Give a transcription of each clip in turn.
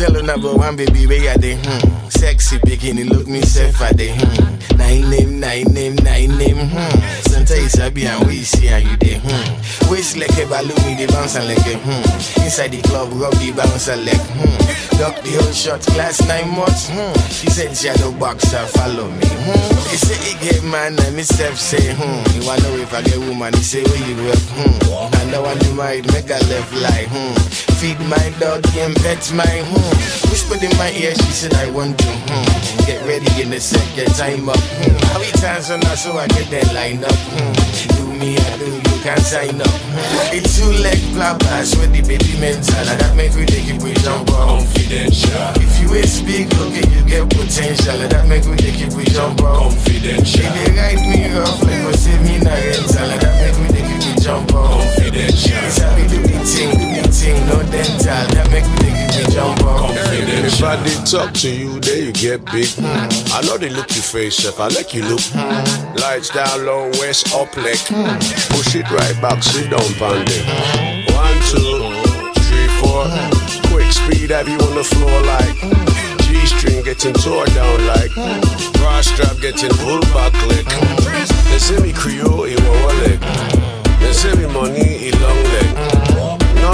number one baby, where you dey? Hmm. Sexy bikini, look me self at the hmm. Nine name, nine name, nine name, hmm. Sometimes I be and we see how you dey. Hmm. Waist like a balloon, me the bounce and like a hmm. Inside the club, rub the bouncer like hmm. Duck the whole shot, class nine months. Hmm. She said Shadowboxer, follow me. Hmm. He say he get man and me step say hmm. You wanna know if I get woman, he say where you work. Hmm. And I want to married, make a left like hmm. Feed my dog and pet my hmm. Whispered in my ear, she said I want to hmm. Get ready in a second, time up. Hmm. How many times on so I get that line up? Hmm. Do me, I do you can sign up. Hmm. It's two leg flappers with the baby mental. And that make we take it we jump. Confidential, If you is big, okay, you get potential. That make we take it we jump confidential, no dental. That make me it we jump up. If I did talk to you, then you get big. I know they look your face, up, I like you look. Lights down low, west up leg. Push it right back, sit down, it. One, two, three, four. Quick speed, have you on the floor like G string getting tore down like bra strap getting pulled back like. They say me Creole, he leg. They say me money, he long leg.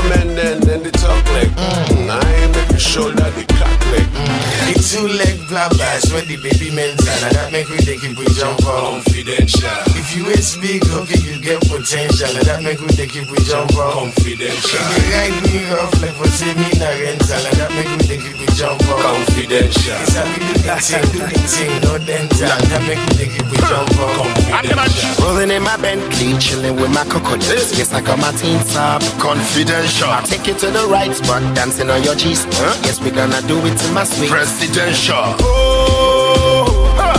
No men then, then they talk like. Mm, I ain't make you shoulder the cock leg. Mm. The two leg blabbers with the baby mental. And that make we take it we jump up. confidential, If you is big, okay, you get potential. And that make we take it we jump up. confidential, They ride me rough like for save me na rental. And that make we take it we jump up. confidential, It's how we do thing, the thing, no dental. And that make we take it we jump up. confidential. In my Bentley, chilling with my coconuts. Yes, I got my teens up, confidential. I take it to the right spot, dancing on your G spot. Yes, we gonna do it in my suite. Presidential. Oh, huh.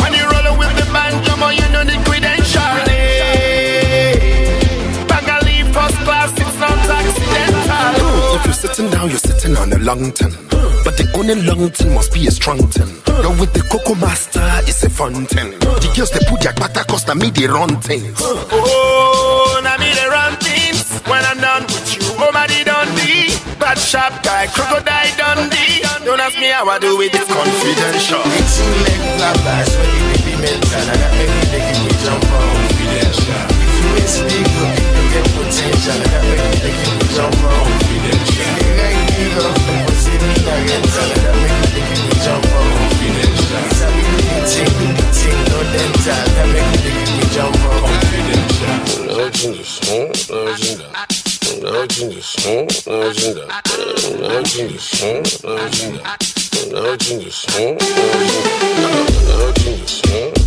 when you rolling with the banjo, boy, you know the credential. Bag a leave first class, it's not accidental. If you're sitting down, you're sitting on a long ton. The only long ton must be a strong ton. Now with the Kokomaster, it's a fun thing. The girls they put their back cause na me they run things. Oh, na me they run things. When I'm done with you, oh my be. Bad sharp guy, crocodile Dundee. Don't ask me how I do it, it's confidential. Nudging this, huh? Nudging that. Nudging this, huh? Nudging that. Nudging this, huh? Nudging that. Nudging this, huh? Nudging this, huh?